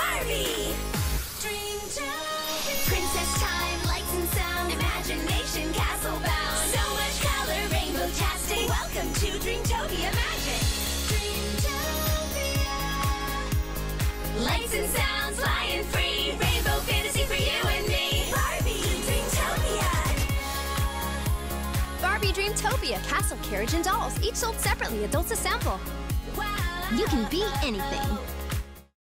Barbie! Dreamtopia. Princess time, lights and sound, imagination castle bound. So much color, rainbow tastic. Welcome to Dreamtopia Magic. Dreamtopia. Lights and sounds, flying free. Rainbow fantasy for you and me. Barbie Dreamtopia. Barbie Dreamtopia, Castle Carriage and Dolls, each sold separately, adults assemble. Wow. You can be anything.